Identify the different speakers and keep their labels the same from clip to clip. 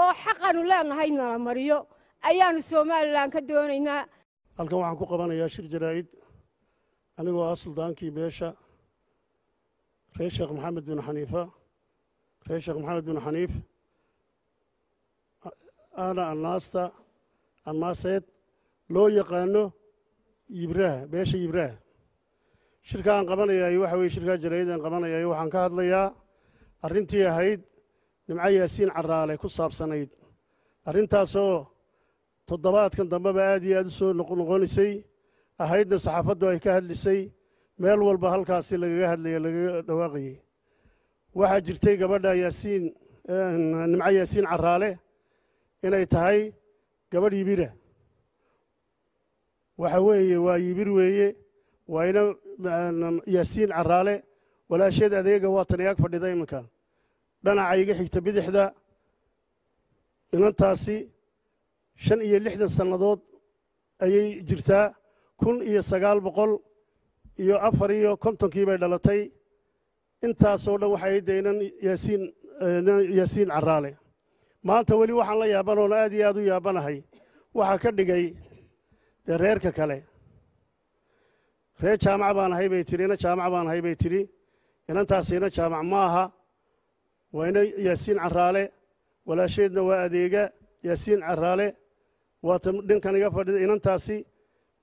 Speaker 1: oo xaqaanu leenahay nala mariyo ayaannu somalilan ka doonaynaa.
Speaker 2: Halkan waxaan ku qabanayaa shir jaraa'id. Anigoo ah suldaankii beesha. Reer sheekh maxamed bin xaniifa reer sheekh maxamed bin xaniif ana annaasta annaaseed loo yaqaano yibraha beesha yibraha shirka aan qabanayaay waxa weye shirkaa jaraa'id aan qabanayaay waxaan ka hadlayaa arrintii ahayd nimco yaasiin caraale ku saabsanayd. Arrintaasoo toddobaadkan dambeba aad iyo aad u soo noqnoqonaysay ahaydna saxaafaddu ay ka hadlisay meel walba halkaasi lagaga hadlaya lagaga dhawaaqayey waxaa jirtay gabadha yaasiin nimco yaasiin caraale inay tahay gabadh yibira waxa weeye waa yibir weeye waa ina yaasiin caraale walaasheed adeega waa tan iyaag fadhida iminka dhanaca iga xigta bidixda. Inantaasi shan iyo lixdan sannadood ayay jirtaa. Kun iyo sagaal boqol iyo afar iyo kontonkii bay dhalatay. Intaasoo dhan waxay de inan yaasiin yaasiin caraale maanta weli waxaan la yaabanoona aad iyo aad u yaabanahay. Waxaa ka dhigay dee reerka kale. Reer jaamac baan ahay bay tidhi ina jaamac baan ahay bay tidhi. Inantaasi ina jaamac ma aha waa ina yaasiin caraale walaasheedna waa adeega yaasiin caraale waata dhinkan iga fadhida inantaasi.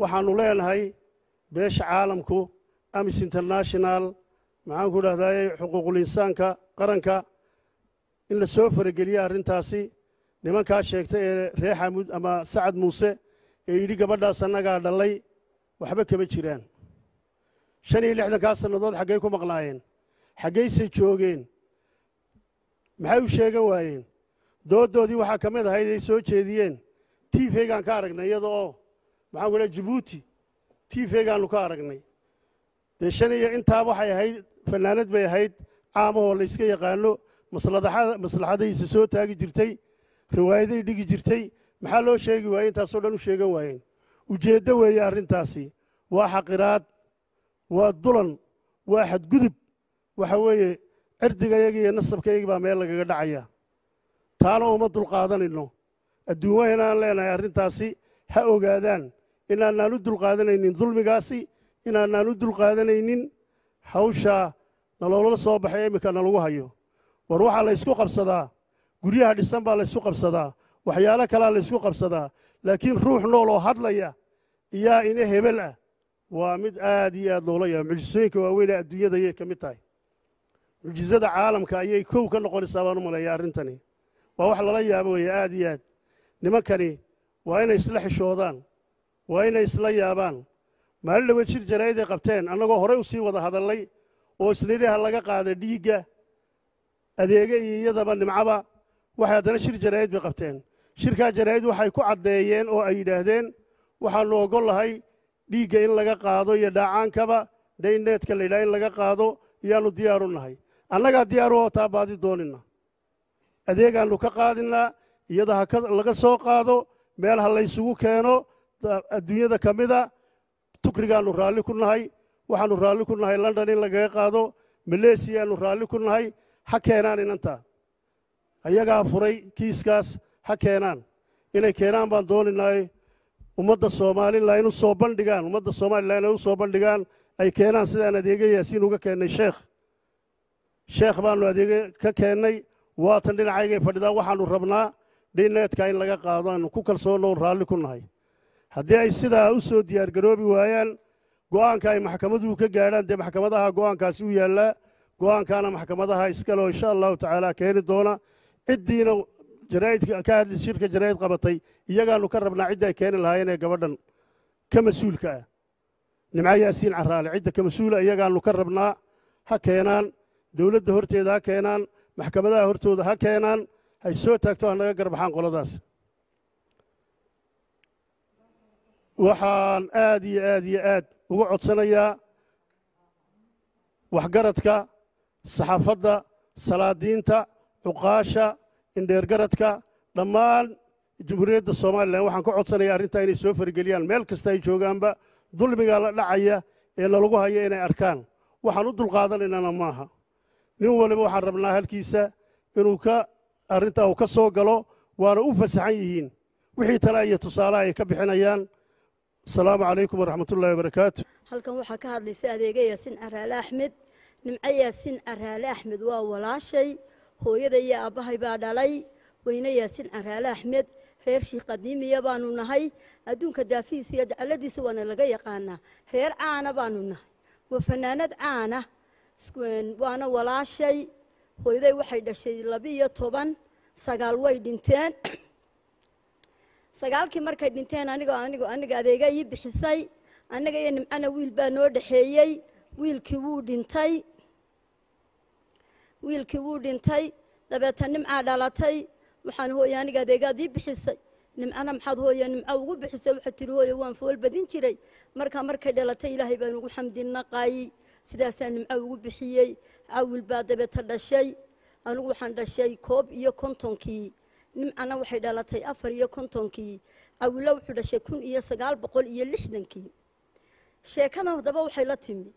Speaker 2: Waxaannu leenahay beesha caalamku amis international maxaan ku dhahdaye xuquuqul insaanka qaranka. In la soo farageliya arrintaasi nimankaa sheegtay ee reer xamuud ama sacad muuse ee yidhi gabadhaas annagaa dhallay waxba kama jiraan. Shan iyo lixdankaa sannadood xaggay ku maqnaayeen xaggaysay joogeen maxay u sheegan waayeen dooddoodii waxaa ka mid ahayd ay soo jeediyeen. Tiifeygaan ka aragnay iyada oo maxaan ku dhaha jabuuti tiifeygaannu ka aragnay. Dee shan iyo intaa waxay ahayd fannaanad bay ahayd caamahoo la yska yaqaano maslaxadaysa soo taagi jirtay riwaayaday dhigi jirtay. Maxaa loo sheegi waayey intaasoo dhan u sheegan waayeen ujeeddo weeye arrintaasi. Waa xaqiraad waa dulan waa xadgudub. Waxa weeye cirdigayagi iyo nasabkayagi baa meel lagaga dhacaya. Taana uma dulqaadanayno. Adduunwaha inaan leenahay arrintaasi ha ogaadaan. Inaanaan u dulqaadanaynin dulmigaasi inaanaan u dulqaadanaynin hawshaa naloola soo baxay iminka nalagu hayo. War waxaa la ysku qabsadaa. Guryaha dhisan baa la ysku qabsadaa. Waxyaalo kalaa la ysku qabsadaa. Laakiin ruux nool oo hadlaya iyaa ina hebel ah. Waa mid aad iyo aad loola yaaba mucjisooyinka waaweyn ee adduunyada ayay ka mid tahay mucjisada caalamka ayay kow ka noqonaysaa baan u maleeya arrintani. Waa wax lala yaabo weeye aad iyo aad. Nimankani waa inay isla xishoodaan waa inay isla yaabaan. Maalin dhaweed shir jaraa'id ay qabteen annagoo horey u sii wada hadallay oo isnidhaha laga qaada dhiigga adeege iyo iyadaba nimcaba. Waxay haddana shir jaraa'id bay qabteen. Shirkaa jaraa'id waxay ku caddeeyeen oo ay yidhaahdeen waxaannu oggol lahay dhiigga in laga qaado iyo dhaacaankaba dhayneedka la yidhaha in laga qaado iyaannu diyaaru nahay annagaa diyaaru oo taa baadi doonina. Adeegaannu ka qaadinnaa iyada ha laga soo qaado meel ha laysugu keeno adduunyada ka mida tukrigaannu raalli ku nahay waxaannu raalli ku nahay london in lagaga qaado malesiyaannu raalli ku nahay ha keenaan inantaa ayagaa furay kiiskaas ha keenaan. Inay keenaan baan dooninaay ummadda somalilan u soo bandhigaan ummadda somalilan ay u soo bandhigaan ay keenaan sidaan adeege yaasiin uga keennay sheekh sheekh baannu adeege ka keennay waatan dhinacaygay fadhidaa. Waxaannu rabnaa dhineedka in laga qaado aynu ku kalsoonoon raalli ku nahay. Haddii ay sidaa u soo diyaargaroobi waayaan go'aanka ay maxkamaduhu ka gaadhaan dee maxkamadaha go'aankaasi u yaallaa go'aankaana maxkamadaha iskale oo insha allahu tacaala keeni doona ciddiina jaraa'idka ka hadli shirka jaraa'id qabatay iyagaannu ka rabnaa cidda ay keeni lahaayeen ee gabadhan ka mas'uulka ah. Yaasiin caraale cidda ka mas'uula iyagaannu ka rabnaa ha keenaan dowladda horteeda ha keenaan maxkamadaha hortooda ha keenaan hay soo taagto ha naga garbaxaan qoladaas. Waxaan aad iyo aad iyo aad uga codsanayaa waxgaradka saxaafadda salaadiinta cuqaasha indheergaradka dhammaan jamhuuriyadda somalilan waxaan ka codsanayaa arrintaa inay soo fargeliyaan meel kasta ay joogaanba dulmigaa la dhacaya ee nalagu haya inay arkaan. Waxaan u dulqaadanaynana maaha nin waliba waxaan rabnaa halkiisa inuu ka arrintaa uu ka soo galo waana u fasaxan yihiin. Wixii tale iyo tusaale ay ka bixinayaan. Asalaamu calaykum waraxmatullahi wabarakaatu.
Speaker 3: Halkan waxaa ka hadlaysa adeega yaasin caraale axmed. Nimco yaasin caraale axmed waa walaashay. Hooyada iyo aabbahay baa dhalay. Weyne yaasin caraale axmed reer shiikh qadiimiya baanu nahay. Adduunka daafihiisa iyo dacaladiisa waana laga yaqaanaa. Reer caana baanu nahay. Waa fanaanad caana waana walaashay hooyaday waxay dhashay labiiyo toban sagaal way dhinteen. Sagaalkii markay dhinteen anigo anigo aniga adeega ii bixisay annaga iyo nimcana wiil baa noo dhexeeyey wiilkii wuu dhintay. Wiilkii wuu dhintay dabeeta nimcaa dhalatay waxaan hooye aniga adeegaad ii bixisay. Nimcana maxaad hooye nimco ugu bixisay waxaad tihi hooye waan fool badin jiray. Markaa markay dhalatay ilaahay baan ugu xamdi naqay sidaasaa nimco ugu bixiyey? Cawil baa dabeeta dhashay. Anigu waxaan dhashay koob iyo kontonkii. Nimcana waxay dhalatay afar iyo kontonkii. Cawilla wuxuu dhashay kun iyo sagaal boqol iyo lixdankii. Sheekada haddaba waxay la timi.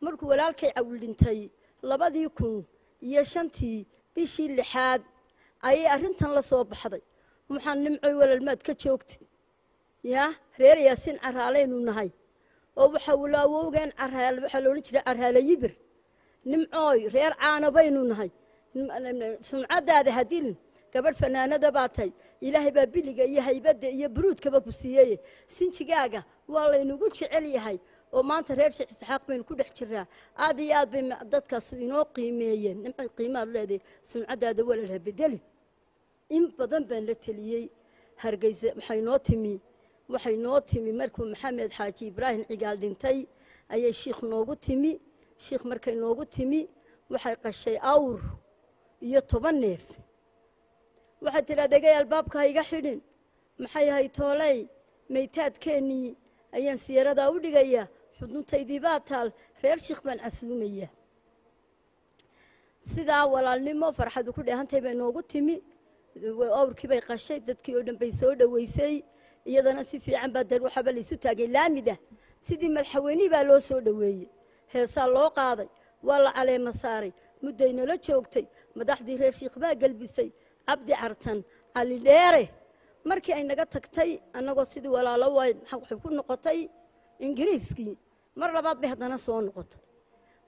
Speaker 3: Markuu walaalkay cawil dhintay labadii kun iyo shantii bishii lixaad ayay arrintan la soo baxday. Waxaan nimcoy walaalmaad ka joogtid. Yaa reer yaasin caraaleynu nahay oo waxa awowgeen waxaa la caraale yibir. Nimcooy reer caana baynu nahay. Sumcaddaada hadilin gabadh fanaanada baa tahay ilaahay baa biliga iyo haybadda iyo buruudkaba ku siiyeye sinjigaaga waa laynugu jecel yahay oo maanta reer sheekh isxaaq baynu ku dhex jiraa aad iyo aad bay dadkaas inoo qiimeeyeen. Nimcay qiimaad leedahay sumcaddaada walaalha bedelin in badan baan la teliyey hargeysa waxay noo timi waxay noo timi markuu maxamed xaaji ibraahim cigaal dhintay ayay shiikh noogu timi. Shiikh markay noogu timi waxay qashay awr iyo toban neef. Waxaad tidhi adeegay albaabka ha iga xidhin. Maxay ahay tooley maytaadkeennii ayaan siyaaradaa u dhigayaa xuduntaydii baa taal reer shiikh baan casuumayaa sidaa walaalnimo farxadu ku dheehantay bay noogu timi. Awrkii bay qashay dadkii oo dhan bay soo dhoweysay iyadana si fiican baa dar waxaaba laysu taagay laamida sidii madaxweynihii baa loo soo dhoweeyey. Heesaa loo qaaday waa la caleema saaray. Mudday nala joogtay madaxdii reer shiikh baa gelbisay cabdi cartan cali dheere markii ay naga tagtay annagoo sidii walaalo wayd waxay ku noqotay? Ingiriiskii. Mar labaad bay haddana soo noqotay.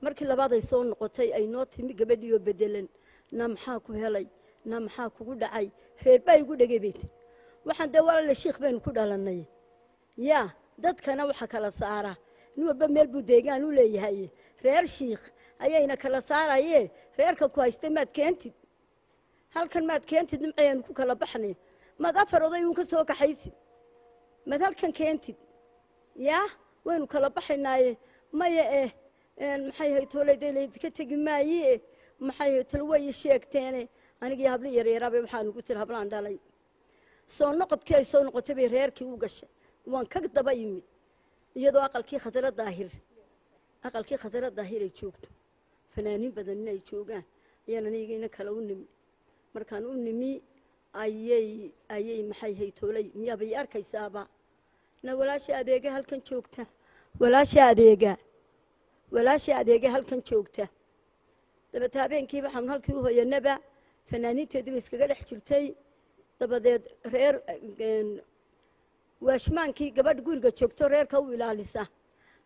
Speaker 3: Markii labaad ay soo noqotay ay noo timi gabadhii oo bedelan. Na maxaa ku helay? Na maxaa kugu dhacay? Reer baa igu dhegay bay tiri waxaan dee walaale shiikh baynu ku dhalannay. Yaa dadkana waxa kala saara. Nin walba meel buu deegaan u leeyahay. Reer shiikh ayayna kala saarayee. Reerka ku haystay maad keentid. Halkan maad keentid nimcayaanu ku kala baxnay. Maad afar oday uun ka soo kaxaysid. Maad halkan keentid. Yaa waynu kala baxaynaaye maya eh maxay hay tegi maaye maxay hay way sheegteene? Anigii habli yaryaraabay waxaan ugu hablaan dhalay soo noqodkii ay soo noqotay bay reerkii u gashay. Waan ka daba imi iyadoo aqalkii khatara daahir aqalkii khatara daahir ay joogto. Fanaaniin badan in joogaan. Ayaan anigina kale u nimi. Markaan u nimi ayay ayay maxay hay toolay? Miyaabay arkaysaaba? Na walaasha adeega halkan joogta. Walaasha adeega. Walaasha adeega halkan joogta. Dabeete habeenkii waxaan halkii u hoyanaba fanaaniinteedii bay iskaga dhex jirtay dabadeed reer waashmaankii gabadh guriga joogto reerka u ilaalisa.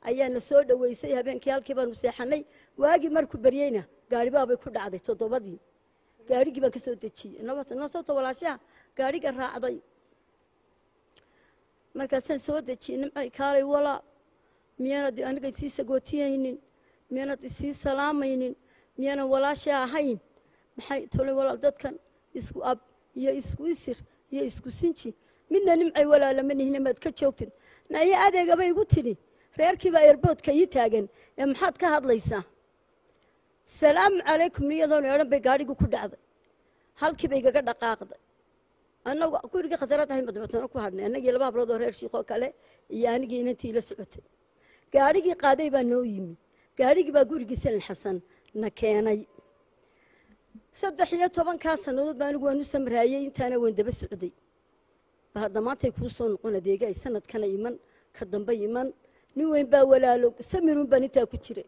Speaker 3: Ayaana soo dhoweysay habeenkii halkii baanu seexanay. Waagii markuu baryeyna gaaribaabay ku dhacday toddobadii. Gaarigii baan ka soo dejiyey gaariga raacday. Markaasaan soo dejiyey kaalay walaa miyaanad aniga isii sagootiyaynin miyaanad isii salaamaynin? Miyaanan walaasha ahayn? Maxay tolay walaal dadkan isku ab iyo isku isir iyo isku sinji. Midna nimcay walaalama nihina maad ka joogtid nayo adeegaba igu tidhi. Reerkiibaa erboodka ii taagan. Ee maxaad ka hadlaysaa? Salaamu calaykum niyadoona odhan bay gaadhigii ku dhacday. Halkii bay gaga dhaqaaqday. Annagu gurigii khatarad ahayn ba dabeetana ku hadhnay annagii laba hablood oo reer shiikoo kale iyo anigii inantii la socotay. Gaadhigii qaaday baa noo yimi. Gaadhigii baa gurigii salin xasan na keenay saddex iyo tobankaa sannadood ba anigu waan u samraayey intaana waan daba socday. Bal hadda maantay kuu soo noqon adeega ay sanadkana iman ka dambe iman. Nin weyn baa walaalo samirun baan intaa ku jiray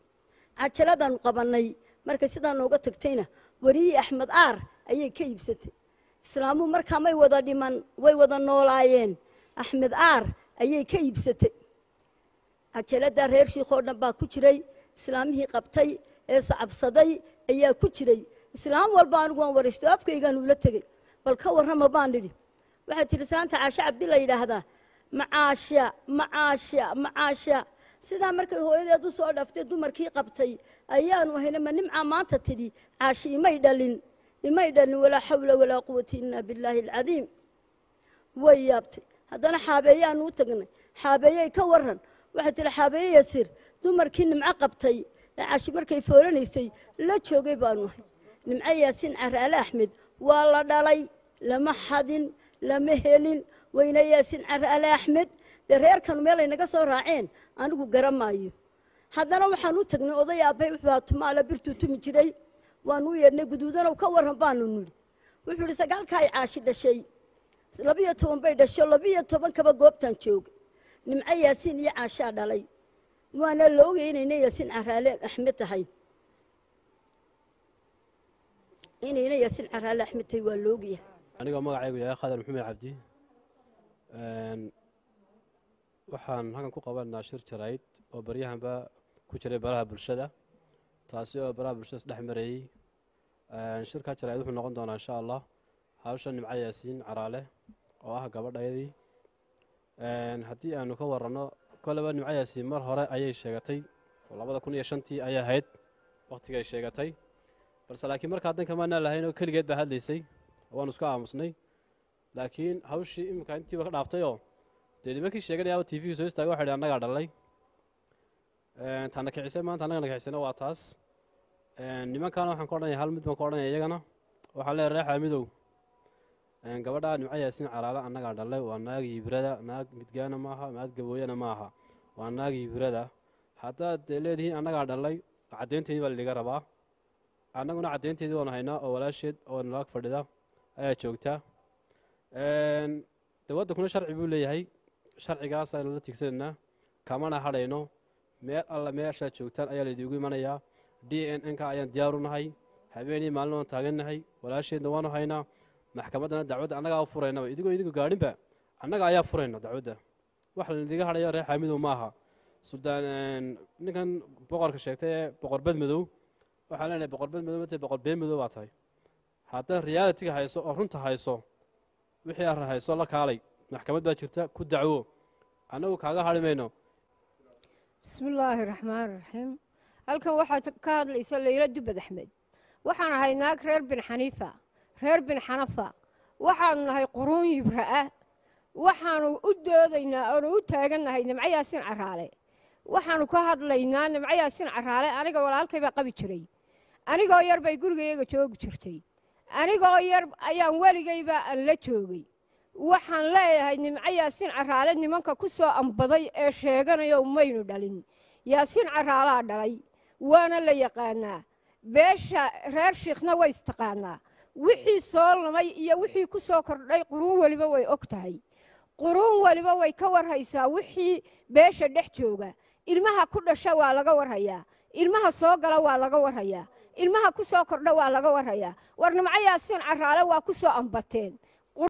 Speaker 3: cajaladaanu qabannay markay sidaa nooga tagtayna wariyii axmed aar ayay ka iibsatay. Islaamuhu markaa may wada dhiman way wada noolaayeen. Axmed aar ayay ka iibsatay. Cajaladdaa reer shiikhoo dhan baa ku jiray islaamihii qabtay ee sacabsaday ayaa ku jiray islaam walba anigu waan waraysto afkaygaan ula tegey. Bal ka warrama baan nidhi waxay tihi islaanta caashe cabdi la yidhaahdaa. Macaasha macaasha macaasha sidaa markay hooyadeed u soo dumarkii qabtay ayaanu ahayna ma nimcaa maanta tidhi caashi imay dhalin imay dhalin walaa xawla walaa quwata ila billaahi alcadiim. Way yaabtay. Haddana xaabeeyaanu u tagnay xaabeeyey ka waran waxay tihi xaabeeye yasir dumarkii nimco qabtay ee caashi markay foolanaysay la joogay baanu ahay nimco yaasiin caraale axmed waa la dhalay lama xadin lama helin. Weyne yaasiin caraale axmed dee reerkanu meelay naga soo raaceen anigu garamaayo haddana waxaan u tagnay oday aabbay wuxuu ahaa tumaala birtuu tumi jiray. Waanu u yeedhnay guduudanow ka warran baanu nidhi. Wuxuu idhi sagaalka caashi dhashay. Labiyo toban bay dhasho labiyo toban kaba goobtaan jooga. Nimco yaasiin iyo caashaa dhalay. Waana la ogaya inayna yaasiin caraale axmed tahay inayna yaasiin caraale axmed tahay waa la ogaya
Speaker 4: anigoo magacaygu yahay khadar maxamed cabdi. Waxaan halkan ku qabanaa shir jarayd oo baryahanba ku jiray baraha bulshada. Taasi oo baraha bulshada isdhex marayey shirkaa jarayd wuxuu noqon doonaa insha allah hawsha nimco yaasiin caraale oo ah gabadhaydii haddii aanu ka waranno koleba nimco yaasiin mar hore ayay sheegatay oo labada kun iyo shantii ayay ahayd wakhtigay sheegatay balse laakiin markaa danka maanaa lahayn oo keligeed baa hadlaysay waanu isku aamusnay. Laakiin hawshii iminka intiiba ka dhaaftayoo dee nimankii sheeganayaaba t v-ga soo istaaga waxa dhi annagaa dhalay. Tana kicisay maanta annagana kicisayna waa taas. Nimankana waxaan ka odhanaya hal mid baan ka odhanaya iyagana. Waxaan leeyahay reexa midow. Gabadhaa nimco yaasiin calaale annagaa dhalay waa naag yibrada naag midgaana maaha naag gabooyana maaha waa naag yibrada haddaad leedihiin annagaa dhalay caddaynteedii baa laliga rabaa annaguna caddaynteedii waanu haynaa oo walaasheed oo nalaag fadhida. Ayaa joogtaa de waddankuna sharci buu leeyahay. Sharcigaas aynu la tigsanaynaa. Kamana hadhayno. Meel alla meeshaad joogtaan ayaa laydiigu imanayaa d n n ka ayaan diyaaru nahay. Habeenii maalin waan taagannahay walaasheedna waanu haynaa. Maxkamaddana dacwadda annagaa u furaynaba idigoo idigu gaadhinba annaga ayaa furayna dacwadda. Wax laydiga hadhayo reer xaamidow ma aha suldaan ninkan boqorka sheegtay ee boqor badmadow waxaan leenahay boqor badmadow matay boqor been madow baa tahay. Haddaad realitiga hayso oo runta hayso wixii aad hayso la kaalay maxkamad baa jirta ku dacwo. Annagu kaaga hadhi mayno
Speaker 1: bismi illaahi raxmaan raxiim halkan waxaad ka hadlaysa layla dubad axmed. Waxaan ahay naag reer bin xaniifa reer bin xanafa. Waxaanu nahay quruun yibra-ah waxaanu u doodaynaa oonu u taagannahay nimco yaasiin caraale waxaanu ka hadlaynaa nimco yaasiin caraale aniga walaalkay baa qabi jiray anigoo yar bay gurigayaga joogi jirtay. Anigoo yar ayaan weligayba aan la joogay. Waxaan leeyahay nimco yaasiin caraale nimanka ku soo ambaday ee sheeganayo maynu dhalin. Yaasiin caraalaa dhalay waana la yaqaanaa. Beesha reer shiikhna way istaqaanaa. Wixii soo lumay iyo wixii ku soo kordhay quruun weliba way og tahay. Quruun weliba way ka warhaysaa wixii beesha dhex jooga. Ilmaha ku dhasha waa laga warhayaa. Ilmaha soo gala waa laga warhayaa ilmaha ku soo kordha waa laga warhayaa. War nimco yaasiin caraale waa ku soo ambateen